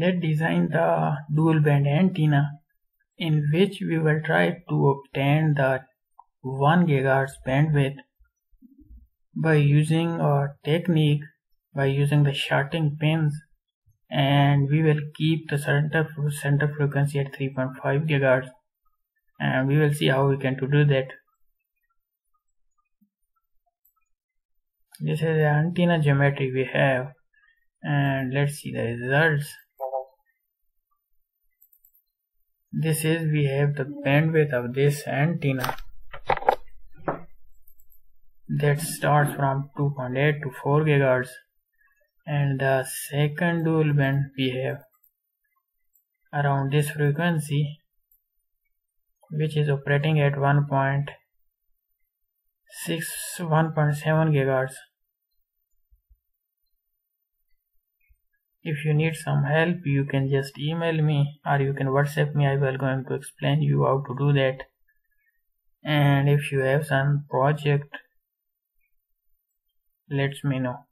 let's design the dual band antenna in which we will try to obtain the 1 GHz bandwidth by using a technique by using the shorting pins and we will keep the center center frequency at 3.5 GHz and we will see how we can to do that. This is the antenna geometry we have and let's see the results this is we have the bandwidth of this antenna. That starts from 2.8 to 4 gigahertz. And the second dual band we have around this frequency which is operating at 1.6 1.7 gigahertz if you need some help you can just email me or you can whatsapp me. I will going to explain you how to do that. And if you have some project let me know